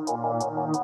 Müzik